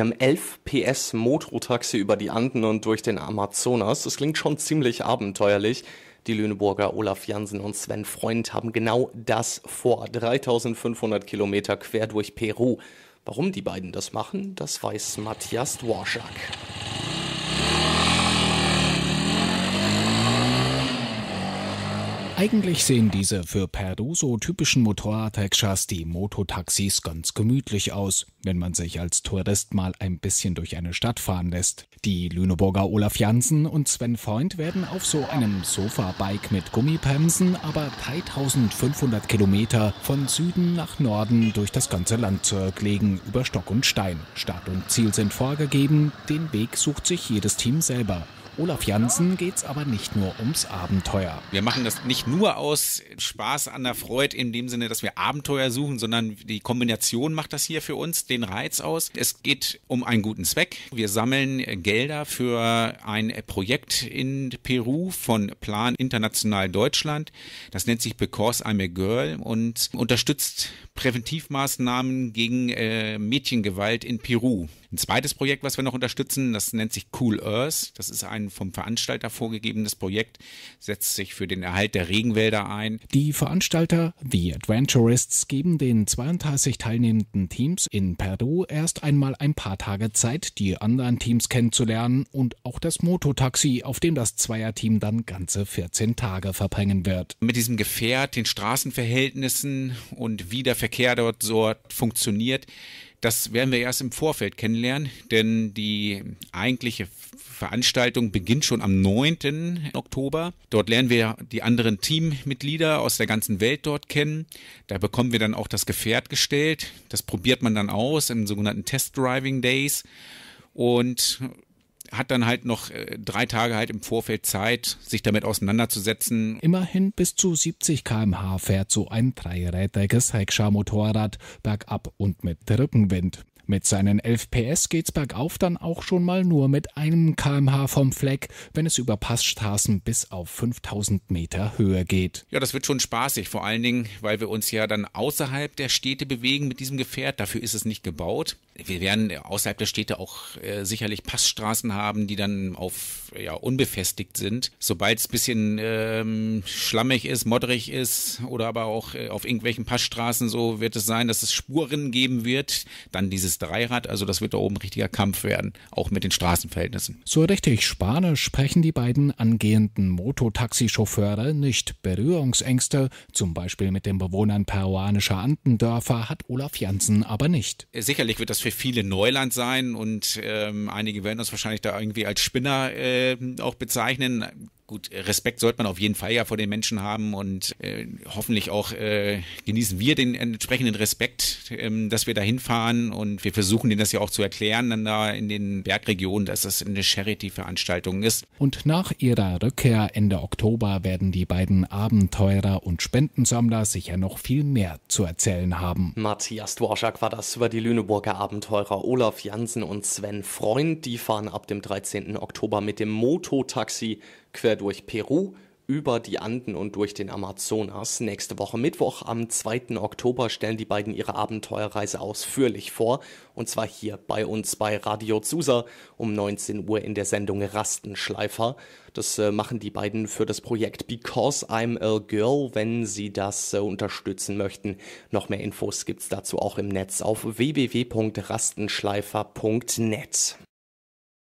einem 11 PS Mototaxi über die Anden und durch den Amazonas. Das klingt schon ziemlich abenteuerlich. Die Lüneburger Olaf Jansen und Sven Freund haben genau das vor. 3500 Kilometer quer durch Peru. Warum die beiden das machen, das weiß Matthias Dworschak. Eigentlich sehen diese für Peru so typischen Motorrad-Texas die Mototaxis ganz gemütlich aus, wenn man sich als Tourist mal ein bisschen durch eine Stadt fahren lässt. Die Lüneburger Olaf Jansen und Sven Freund werden auf so einem Sofa-Bike mit Gummibremsen aber 3500 Kilometer von Süden nach Norden durch das ganze Land zurücklegen, über Stock und Stein. Start und Ziel sind vorgegeben, den Weg sucht sich jedes Team selber. Olaf Jansen geht's aber nicht nur ums Abenteuer. Wir machen das nicht nur aus Spaß an der Freude in dem Sinne, dass wir Abenteuer suchen, sondern die Kombination macht das hier für uns den Reiz aus. Es geht um einen guten Zweck. Wir sammeln Gelder für ein Projekt in Peru von Plan International Deutschland. Das nennt sich Because I'm a Girl und unterstützt Präventivmaßnahmen gegen äh, Mädchengewalt in Peru. Ein zweites Projekt, was wir noch unterstützen, das nennt sich Cool Earth. Das ist ein vom Veranstalter vorgegebenes Projekt, setzt sich für den Erhalt der Regenwälder ein. Die Veranstalter, The Adventurists, geben den 32 teilnehmenden Teams in Peru erst einmal ein paar Tage Zeit, die anderen Teams kennenzulernen und auch das Mototaxi, auf dem das Zweierteam dann ganze 14 Tage verbringen wird. Mit diesem Gefährt, den Straßenverhältnissen und wie der Verkehr dort so funktioniert, das werden wir erst im Vorfeld kennenlernen, denn die eigentliche Veranstaltung beginnt schon am 9. Oktober. Dort lernen wir die anderen Teammitglieder aus der ganzen Welt dort kennen. Da bekommen wir dann auch das Gefährt gestellt. Das probiert man dann aus im sogenannten Test Driving Days. Und hat dann halt noch äh, drei Tage halt im Vorfeld Zeit, sich damit auseinanderzusetzen. Immerhin bis zu 70 km/h fährt so ein dreirädriges Heckscher-Motorrad bergab und mit Rückenwind. Mit seinen 11 PS geht's bergauf dann auch schon mal nur mit einem kmh vom Fleck, wenn es über Passstraßen bis auf 5000 Meter Höhe geht. Ja, das wird schon spaßig, vor allen Dingen, weil wir uns ja dann außerhalb der Städte bewegen mit diesem Gefährt. Dafür ist es nicht gebaut. Wir werden außerhalb der Städte auch äh, sicherlich Passstraßen haben, die dann auf ja, unbefestigt sind. Sobald es bisschen ähm, schlammig ist, modderig ist oder aber auch äh, auf irgendwelchen Passstraßen so wird es sein, dass es Spuren geben wird. Dann dieses dieses Dreirad, also das wird da oben ein richtiger Kampf werden, auch mit den Straßenverhältnissen. So richtig Spanisch sprechen die beiden angehenden Mototaxichauffeure nicht. Berührungsängste, zum Beispiel mit den Bewohnern peruanischer Andendörfer, hat Olaf Janssen aber nicht. Sicherlich wird das für viele Neuland sein und ähm, einige werden das wahrscheinlich da irgendwie als Spinner äh, auch bezeichnen gut, Respekt sollte man auf jeden Fall ja vor den Menschen haben und äh, hoffentlich auch äh, genießen wir den entsprechenden Respekt, ähm, dass wir da hinfahren und wir versuchen denen das ja auch zu erklären, dann da in den Bergregionen, dass das eine Charity-Veranstaltung ist. Und nach ihrer Rückkehr Ende Oktober werden die beiden Abenteurer und Spendensammler sicher noch viel mehr zu erzählen haben. Matthias Dworschak war das über die Lüneburger Abenteurer Olaf Jansen und Sven Freund. Die fahren ab dem 13. Oktober mit dem Mototaxi quer durch Peru, über die Anden und durch den Amazonas. Nächste Woche Mittwoch am 2. Oktober stellen die beiden ihre Abenteuerreise ausführlich vor. Und zwar hier bei uns bei Radio Zusa um 19 Uhr in der Sendung Rastenschleifer. Das äh, machen die beiden für das Projekt Because I'm a Girl, wenn sie das äh, unterstützen möchten. Noch mehr Infos gibt's dazu auch im Netz auf www.rastenschleifer.net.